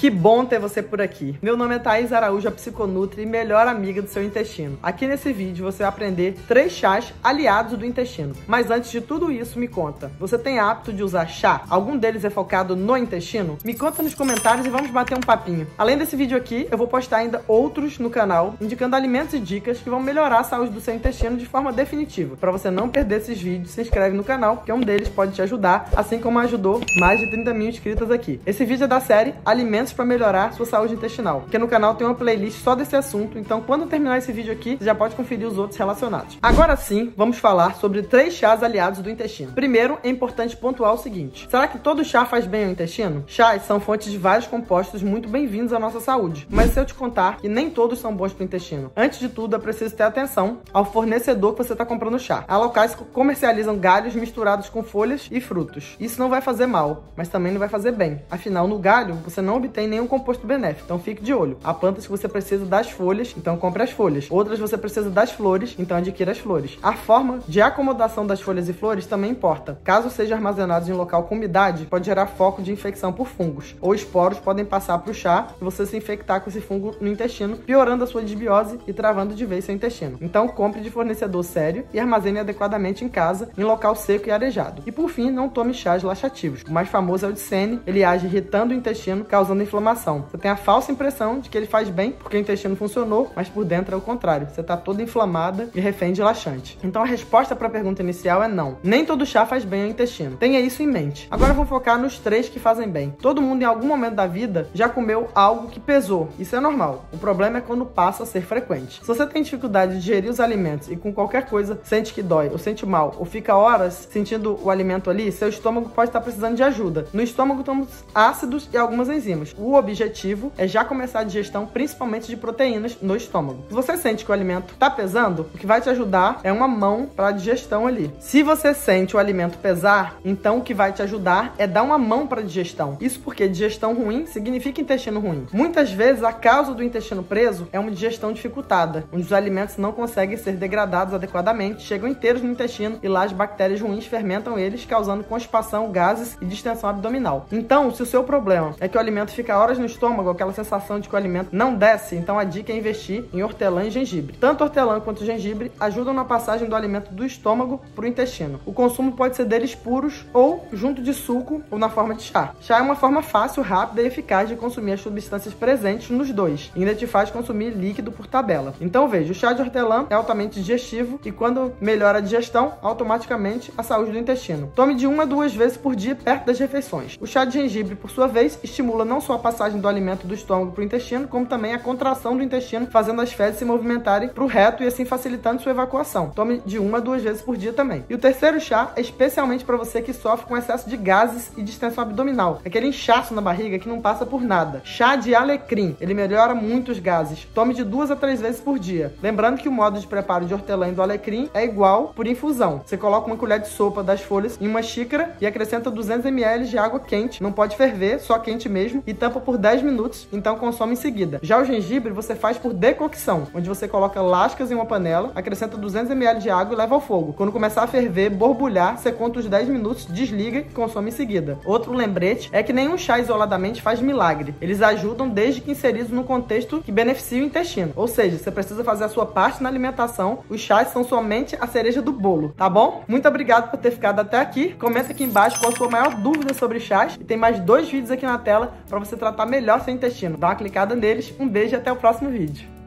Que bom ter você por aqui. Meu nome é Thaís Araújo, a psiconutri e melhor amiga do seu intestino. Aqui nesse vídeo você vai aprender três chás aliados do intestino. Mas antes de tudo isso, me conta, você tem hábito de usar chá? Algum deles é focado no intestino? Me conta nos comentários e vamos bater um papinho. Além desse vídeo aqui, eu vou postar ainda outros no canal, indicando alimentos e dicas que vão melhorar a saúde do seu intestino de forma definitiva. Para você não perder esses vídeos, se inscreve no canal, que um deles pode te ajudar, assim como ajudou mais de 30 mil inscritas aqui. Esse vídeo é da série Alimentos para melhorar sua saúde intestinal. Porque no canal tem uma playlist só desse assunto, então quando terminar esse vídeo aqui, já pode conferir os outros relacionados. Agora sim, vamos falar sobre três chás aliados do intestino. Primeiro, é importante pontuar o seguinte: será que todo chá faz bem ao intestino? Chás são fontes de vários compostos muito bem-vindos à nossa saúde. Mas se eu te contar que nem todos são bons para o intestino, antes de tudo é preciso ter atenção ao fornecedor que você está comprando chá. Há locais que comercializam galhos misturados com folhas e frutos. Isso não vai fazer mal, mas também não vai fazer bem. Afinal, no galho você não obtém nenhum composto benéfico. Então fique de olho. Há plantas que você precisa das folhas, então compre as folhas. Outras você precisa das flores, então adquira as flores. A forma de acomodação das folhas e flores também importa. Caso sejam armazenados em local com umidade, pode gerar foco de infecção por fungos. Ou esporos podem passar para o chá e você se infectar com esse fungo no intestino, piorando a sua desbiose e travando de vez seu intestino. Então compre de fornecedor sério e armazene adequadamente em casa, em local seco e arejado. E por fim, não tome chás laxativos. O mais famoso é o de Sene, ele age irritando o intestino, causando inflamação. Você tem a falsa impressão de que ele faz bem porque o intestino funcionou, mas por dentro é o contrário. Você está toda inflamada e refém de laxante. Então a resposta para a pergunta inicial é não. Nem todo chá faz bem ao intestino. Tenha isso em mente. Agora vamos focar nos três que fazem bem. Todo mundo em algum momento da vida já comeu algo que pesou. Isso é normal. O problema é quando passa a ser frequente. Se você tem dificuldade de digerir os alimentos e com qualquer coisa sente que dói, ou sente mal, ou fica horas sentindo o alimento ali, seu estômago pode estar precisando de ajuda. No estômago temos ácidos e algumas enzimas. O objetivo é já começar a digestão, principalmente de proteínas, no estômago. Se você sente que o alimento está pesando, o que vai te ajudar é uma mão para digestão ali. Se você sente o alimento pesar, então o que vai te ajudar é dar uma mão para digestão. Isso porque digestão ruim significa intestino ruim. Muitas vezes a causa do intestino preso é uma digestão dificultada, onde os alimentos não conseguem ser degradados adequadamente, chegam inteiros no intestino e lá as bactérias ruins fermentam eles, causando constipação, gases e distensão abdominal. Então, se o seu problema é que o alimento fica horas no estômago, aquela sensação de que o alimento não desce, então a dica é investir em hortelã e gengibre. Tanto hortelã quanto gengibre ajudam na passagem do alimento do estômago para o intestino. O consumo pode ser deles puros ou junto de suco ou na forma de chá. Chá é uma forma fácil, rápida e eficaz de consumir as substâncias presentes nos dois. Ainda te faz consumir líquido por tabela. Então veja, o chá de hortelã é altamente digestivo e quando melhora a digestão, automaticamente a saúde do intestino. Tome de uma a duas vezes por dia perto das refeições. O chá de gengibre, por sua vez, estimula não só a passagem do alimento do estômago para o intestino, como também a contração do intestino, fazendo as fezes se movimentarem para o reto e assim facilitando sua evacuação. Tome de uma a duas vezes por dia também. E o terceiro chá é especialmente para você que sofre com excesso de gases e distensão abdominal, aquele inchaço na barriga que não passa por nada. Chá de alecrim, ele melhora muito os gases. Tome de duas a três vezes por dia. Lembrando que o modo de preparo de hortelã e do alecrim é igual por infusão. Você coloca uma colher de sopa das folhas em uma xícara e acrescenta 200 ml de água quente. Não pode ferver, só quente mesmo, e tampa por 10 minutos, então consome em seguida. Já o gengibre você faz por decocção, onde você coloca lascas em uma panela, acrescenta 200 ml de água e leva ao fogo. Quando começar a ferver, borbulhar, você conta os 10 minutos, desliga e consome em seguida. Outro lembrete é que nenhum chá isoladamente faz milagre. Eles ajudam desde que inseridos no contexto que beneficia o intestino. Ou seja, você precisa fazer a sua parte na alimentação. Os chás são somente a cereja do bolo, tá bom? Muito obrigado por ter ficado até aqui. Comenta aqui embaixo qual a sua maior dúvida sobre chás. E tem mais dois vídeos aqui na tela para você tratar melhor seu intestino. Dá uma clicada neles. Um beijo e até o próximo vídeo.